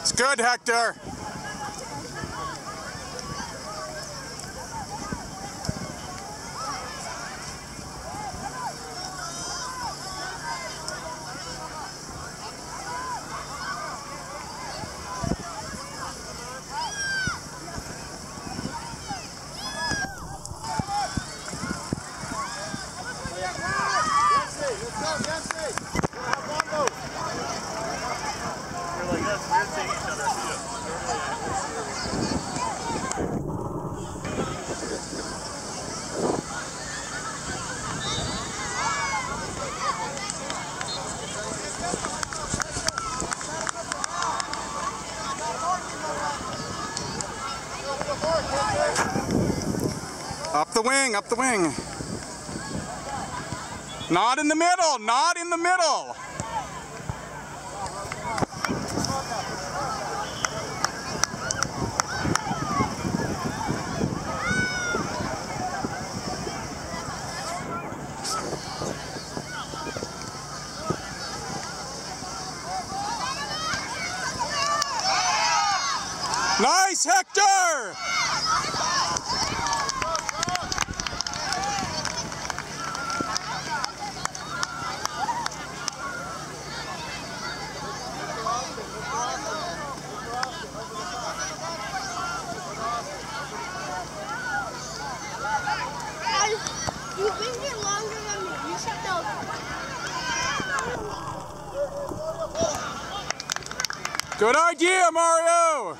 It's good, Hector. Up the wing, up the wing. Not in the middle, not in the middle. Nice, Hector! Good idea, Mario!